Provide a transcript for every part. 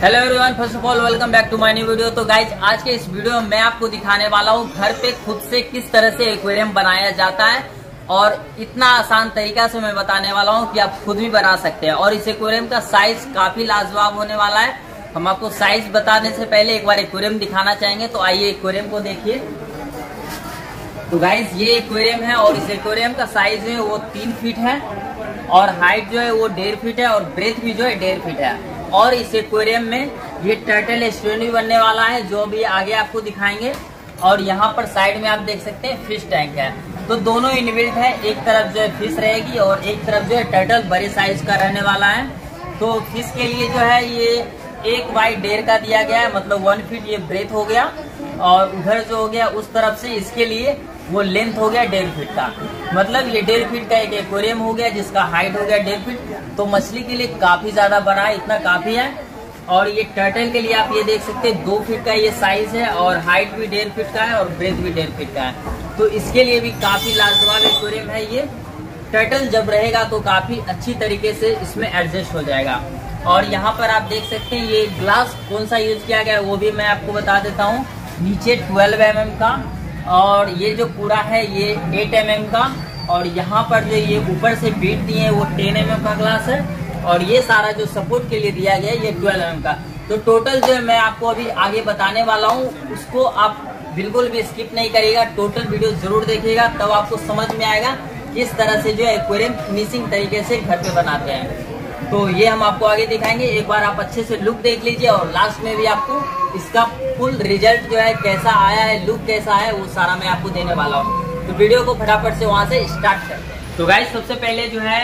Hello everyone first of all welcome back to my new video तो guys आज के इस वीडियो में मैं आपको दिखाने वाला हूँ घर पे खुद से किस तरह से एक्वेरियम बनाया जाता है और इतना आसान तरीका से मैं बताने वाला हूँ कि आप खुद भी बना सकते हैं। और इस एक्वेरियम का साइज़ काफ़ी लाजवाब होने वाला है। हम आपको साइज़ बताने से पहले एक बार एक्वेरियम दिखाना चाहेंगे तो आइए एक्वेरियम को देखिए। तो गाइज़ ये एक्वेरियम है और इस एक्वेरियम का साइज़ है वो तीन फीट है और हाइट जो है वो डेढ़ फीट है और ब्रेथ भी जो है डेढ़ फीट है। और इस एक्वेरियम में ये टर्टल स्टूडेंट भी बनने वाला है, जो भी आगे आपको दिखाएँगे। और यहाँ पर साइड में आप देख सकते हैं फ़िश टैंक है। तो दोनों इनबिल्ट है, एक तरफ़ जो है फ़िश रहेगी और एक तरफ़ जो है टर्टल बड़े साइज़ का रहने वाला है। तो फ़िश के लिए जो है ये एक बाई डेढ़ का दिया गया है मतलब वन फीट ये ब्रेथ हो गया। और उधर जो हो गया, उस तरफ़ से इसके लिए वो लेंथ हो गया डेढ़ फीट का। मतलब ये डेढ़ फीट का एक एक्वेरियम हो गया, जिसका हाइट हो गया डेढ़ फीट तो मछली के लिए काफ़ी ज़्यादा बड़ा है, इतना काफ़ी है। और ये टर्टल के लिए आप ये देख सकते हैं, दो फीट का ये साइज़ है और हाइट भी डेढ़ फीट का है और ब्रेथ भी डेढ़ फीट का है। तो इसके लिए भी काफ़ी लाजवाब एक्वेरियम है ये। टर्टल जब रहेगा तो काफ़ी अच्छी तरीके से इसमें एडजस्ट हो जाएगा। और यहाँ पर आप देख सकते हैं, ये ग्लास कौन सा यूज़ किया गया है, वो भी मैं आपको बता देता हूँ। नीचे 12 एम mm का, और ये जो पूरा है ये 8 एम mm का, और यहाँ पर जो ये ऊपर से बीट दिए हैं वो 10 एम mm का ग्लास है, और ये सारा जो सपोर्ट के लिए दिया गया है, ये 12 एम mm का। तो टोटल जो मैं आपको अभी आगे बताने वाला हूँ, उसको आप बिल्कुल भी स्किप नहीं करिएगा टोटल वीडियो ज़रूर देखिएगा, तब आपको समझ में आएगा किस तरह से जो है एक्वेरियम फिनिशिंग तरीके से घर पे बनाते हैं। तो ये हम आपको आगे दिखाएँगे। एक बार आप अच्छे से लुक देख लीजिए और लास्ट में भी आपको इसका फुल रिज़ल्ट जो है, कैसा आया है लुक कैसा है, वो सारा मैं आपको देने वाला हूँ। तो वीडियो को फटाफट से वहाँ से स्टार्ट करते हैं। तो गाइज़ सबसे पहले जो है,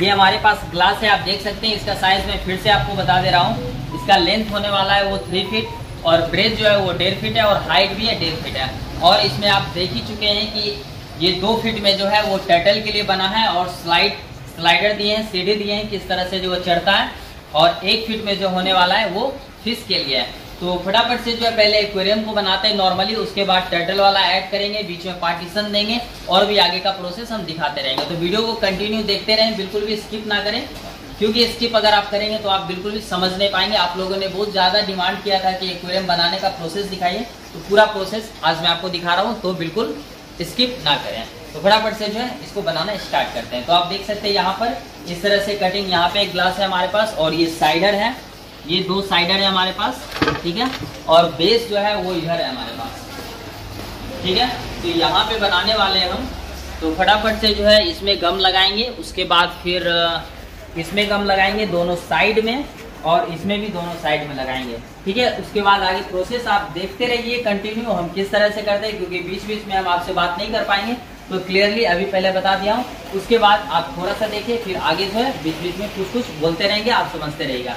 ये हमारे पास ग्लास है, आप देख सकते हैं, इसका साइज़ मैं फिर से आपको बता दे रहा हूँ। इसका लेंथ होने वाला है वो थ्री फीट और ब्रेथ जो है वो डेढ़ फीट है और हाइट भी है डेढ़ फीट है। और इसमें आप देख ही चुके हैं कि ये दो फीट में जो है वो टर्टल के लिए बना है और स्लाइड स्लाइडर दिए हैं, सीढ़ी दिए हैं, किस तरह से जो वो चढ़ता है और एक फीट में जो होने वाला है वो फ़िश के लिए है। तो फटाफट से जो है पहले एक्वेरियम को बनाते हैं नॉर्मली उसके बाद टर्टल वाला ऐड करेंगे, बीच में पार्टीशन देंगे और भी आगे का प्रोसेस हम दिखाते रहेंगे। तो वीडियो को कंटिन्यू देखते रहें, बिल्कुल भी स्किप ना करें, क्योंकि स्किप अगर आप करेंगे तो आप बिल्कुल भी समझ नहीं पाएँगे। आप लोगों ने बहुत ज़्यादा डिमांड किया था कि एक्वेरियम बनाने का प्रोसेस दिखाइए। तो पूरा प्रोसेस आज मैं आपको दिखा रहा हूँ तो बिल्कुल स्किप ना करें। तो फटाफट से जो है, इसको बनाना स्टार्ट करते हैं। तो आप देख सकते हैं यहाँ पर, इस तरह से कटिंग यहाँ पे एक ग्लास है हमारे पास, और ये साइडर है। ये दो साइडर है हमारे पास, ठीक है? और बेस जो है, वो इधर है हमारे पास। ठीक है? तो यहाँ पे बनाने वाले हैं हम। तो फटाफट से जो है, इसमें गम लगाएँगे, उसके बाद फिर इसमें गम लगाएँगे दोनों साइड में, और इसमें भी दोनों साइड में लगाएँगे। ठीक है? उसके बाद आगे प्रोसेस आप देखते रहिए कंटिन्यू हम किस तरह से करते हैं, क्योंकि बीच बीच में हम आपसे बात नहीं कर पाएँगे। तो क्लियरली अभी पहले बता दिया हूँ। उसके बाद आप थोड़ा सा देखिए, फिर आगे जो है बीच बीच में कुछ कुछ बोलते रहेंगे, आप समझते रहेगा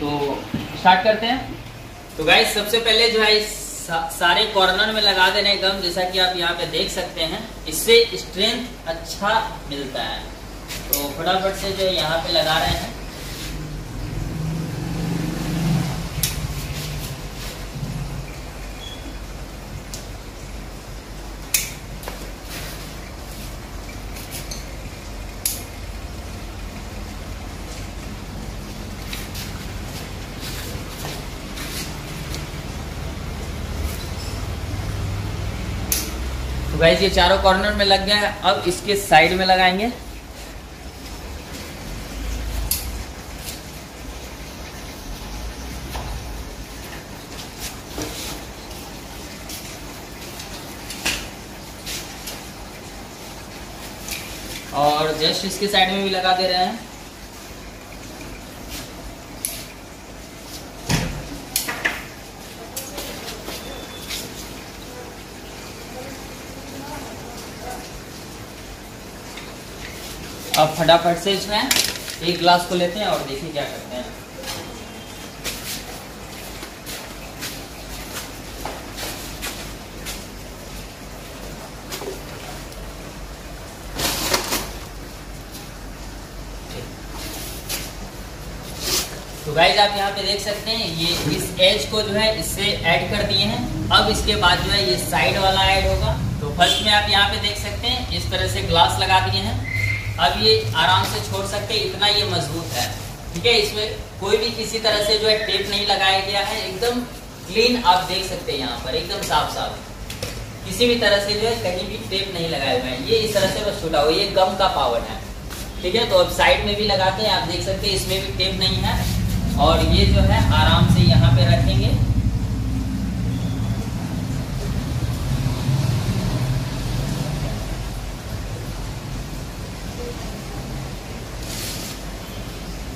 तो स्टार्ट करते हैं। तो गाइज़ सबसे पहले जो है सारे कॉर्नर में लगा देने गम जैसा कि आप यहाँ पे देख सकते हैं। इससे स्ट्रेंथ अच्छा मिलता है। तो फटाफट से जो यहाँ पे लगा रहे हैं। गाइज़ ये चारों कॉर्नर में लग गया है। अब इसके साइड में लगाएँगे। और जस्ट इसके साइड में भी लगा दे रहे हैं। अब फटाफट से इसमें एक ग्लास को लेते हैं और देखिए क्या करते हैं। तो गाइज़ आप यहाँ पे देख सकते हैं, ये इस एज को जो है इससे ऐड कर दिए हैं। अब इसके बाद जो है ये साइड वाला ऐड होगा। तो फ़र्स्ट में आप यहाँ पे देख सकते हैं, इस तरह से ग्लास लगा दिए हैं। अब ये आराम से छोड़ सकते, इतना ये मज़बूत है। ठीक है, इसमें कोई भी किसी तरह से जो है टेप नहीं लगाया गया है, एकदम क्लीन आप देख सकते हैं यहाँ पर, एकदम साफ़ साफ़ किसी भी तरह से जो है कहीं भी टेप नहीं लगाए हुए हैं। ये इस तरह से बस छूटा हुआ ये गम का पावर है। ठीक है तो अब साइड में भी लगाते हैं, आप देख सकते हैं, इसमें भी टेप नहीं है। और ये जो है आराम से यहाँ पे रखेंगे।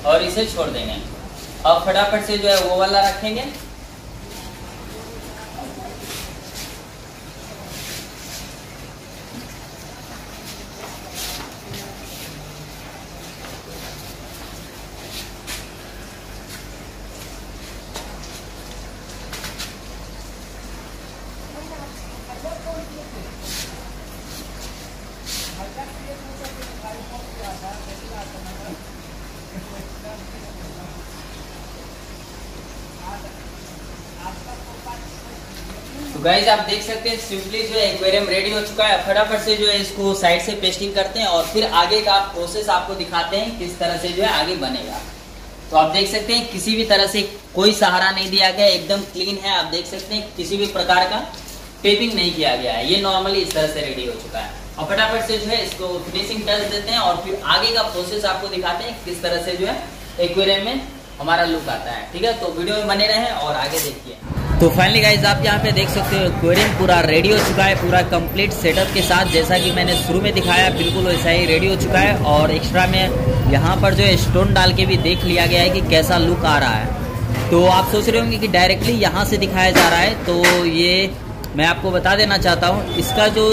और इसे छोड़ देंगे। अब फटाफट से जो है वो वाला रखेंगे। गाइज़ आप देख सकते हैं सिंपली जो है एक्वेरियम रेडी हो चुका है। फटाफट से जो है, इसको साइड से पेस्टिंग करते हैं और फिर आगे का प्रोसेस आपको दिखाते हैं, किस तरह से जो है आगे बनेगा। तो आप देख सकते हैं, किसी भी तरह से कोई सहारा नहीं दिया गया, एकदम क्लीन है। आप देख सकते हैं, किसी भी प्रकार का टेपिंग नहीं किया गया है। ये नॉर्मली इस तरह से रेडी हो चुका है। और फटाफट से जो है, इसको फिनिशिंग टच देते हैं और फिर आगे का प्रोसेस आपको दिखाते हैं, किस तरह से जो है एक्वेरियम में हमारा लुक आता है। ठीक है? तो वीडियो में बने रहें और आगे देखिए। तो फाइनली गाइज़ आप यहाँ पे देख सकते हो एक्वेरियम पूरा रेडी हो चुका है, पूरा कंप्लीट सेटअप के साथ, जैसा कि मैंने शुरू में दिखाया, बिल्कुल वैसा ही रेडी हो चुका है और एक्स्ट्रा में यहाँ पर जो है स्टोन डाल के भी देख लिया गया है कि कैसा लुक आ रहा है। तो आप सोच रहे होंगे कि डायरेक्टली यहाँ से दिखाया जा रहा है तो ये मैं आपको बता देना चाहता हूँ, इसका जो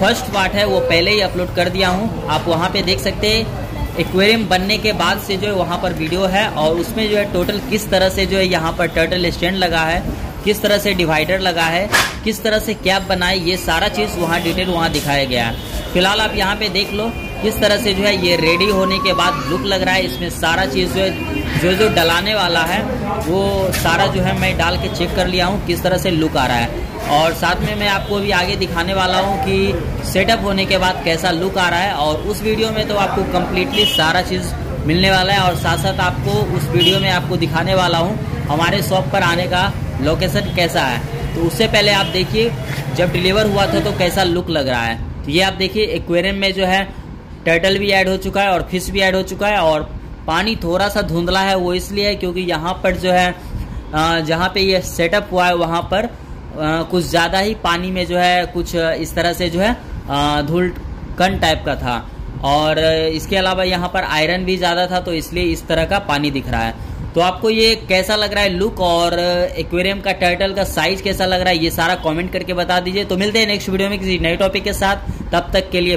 फ़र्स्ट पार्ट है, वो पहले ही अपलोड कर दिया हूँ। आप वहाँ पर देख सकते हैं एक्वेरियम बनने के बाद से जो है वहाँ पर वीडियो है और उसमें जो है टोटल किस तरह से जो है यहाँ पर टर्टल स्टैंड लगा है, किस तरह से डिवाइडर लगा है, किस तरह से कैप बनाए, ये सारा चीज़ वहाँ डिटेल वहाँ दिखाया गया है। फ़िलहाल आप यहाँ पे देख लो किस तरह से जो है ये रेडी होने के बाद लुक लग रहा है, इसमें सारा चीज़ जो है, जो जो डलाने वाला है, वो सारा जो है मैं डाल के चेक कर लिया हूँ, किस तरह से लुक आ रहा है। और साथ में मैं आपको भी आगे दिखाने वाला हूँ कि सेटअप होने के बाद कैसा लुक आ रहा है, और उस वीडियो में तो आपको कम्प्लीटली सारा चीज़ मिलने वाला है, और साथ साथ आपको उस वीडियो में आपको दिखाने वाला हूँ, हमारे शॉप पर आने का लोकेशन कैसा है। तो उससे पहले आप देखिए, जब डिलीवर हुआ था तो कैसा लुक लग रहा है। तो ये आप देखिए एक्वेरियम में जो है टर्टल भी ऐड हो चुका है और फ़िश भी ऐड हो चुका है और पानी थोड़ा सा धुंधला है, वो इसलिए है क्योंकि यहाँ पर जो है जहाँ पे ये सेटअप हुआ है, वहाँ पर कुछ ज़्यादा ही पानी में जो है, कुछ इस तरह से जो है धूल कन टाइप का था। और इसके अलावा यहाँ पर आयरन भी ज़्यादा था तो इसलिए इस तरह का पानी दिख रहा है। तो आपको ये कैसा लग रहा है लुक और एक्वेरियम का टर्टल का साइज़ कैसा लग रहा है, ये सारा कमेंट करके बता दीजिए। तो मिलते हैं नेक्स्ट वीडियो में किसी नए टॉपिक के साथ। तब तक के लिए